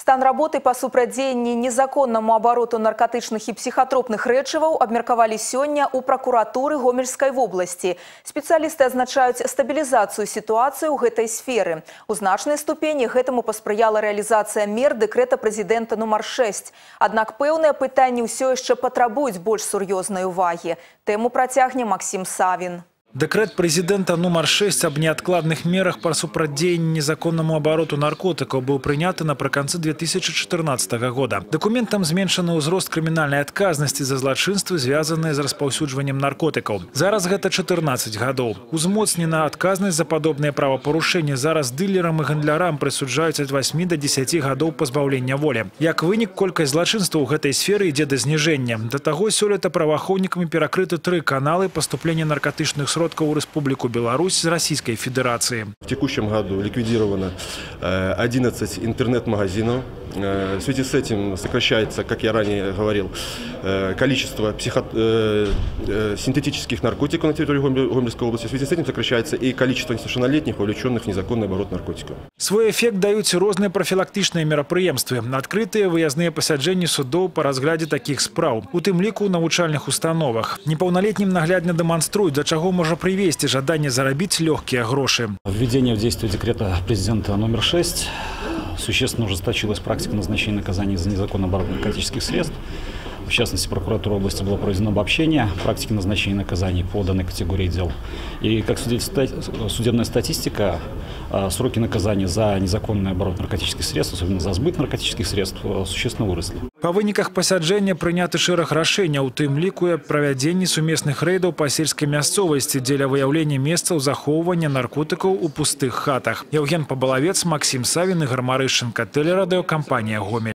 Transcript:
Стан работы по супрадзеянні незаконнаму абароту наркотычных і псіхатропных рэчываў абмеркавалі сёння ў пракуратуры гомельскай вобласці. Спецыялісты адзначаюць стабілізацыю сітуацыі ў гэтай сферы. У значнай ступені гэтаму паспрыяла рэалізацыя мер дэкрэта прэзідэнта нумар 6. Аднак пэўныя пытанні ўсё яшчэ патрабуюць больш сур'ёзнай увагі. Тэму працягне Максім Савін. Дэкрэт прэзідэнта нумар 6 аб неадкладных мерах па супрацьдзеянні незаконнаму абароту наркотыкаў быў прыняты напрыканцы 2014 года. Дакументам зменшаны ўзрост крымінальнай адказнасці за злачынствы, звязаныя з распаўсюджваннем наркотыкаў. Зараз гэта 14 гадоў. Узмоцнена адказнасць за падобныя правапарушэнні. Зараз дылерам і гандлярам прысуджаюць ад 8 до 10 гадоў пазбаўлення волі. Як вынік, колькасць злачынстваў у гэтай сферы ідзе да зніжэння. Да таго сёлета праваахоўнікамі перакрыты тры каналы паступлення наркотычных сродкаў в Республику Беларусь с Российской Федерации. В текущем году ликвидировано 11 э, интернет-магазинов. Э, в связи с этим сокращается, как я ранее говорил, э, количество психо... синтетических наркотиков на территории Гомельской области. В связи с этим сокращается и количество несовершеннолетних, вовлеченных в незаконный оборот наркотиков. Свой эффект дают разные профилактичные мероприемства. Открытые выездные посаджения судов по разгляде таких справ. У тым лику навучальных установах. Неполнолетним наглядно демонструют, за чего может привести жадание заработать легкие гроши. Введение в действие декрета президента номер 6 существенно ужесточилась практика назначения наказаний за незаконный оборот наркотических средств. В частности, прокуратура области было проведено обобщение практики назначения наказаний по данной категории дел. И, как свидетельствует судебная статистика, а, сроки наказания за незаконный оборот наркотических средств, особенно за сбыт наркотических средств, а, существенно выросли. По выніках пасяджэння прыняты шэраг рашэнняў, у тым ліку правядзенні сумесных рэйдаў па сельскай мясцовасці дзеля выяўлення месцаў захоўвання наркотыкаў у пустых хатах. Евген Пабалавец, Максим Савін і Гармарышчынка, тэлерадыёкампанія Гомель.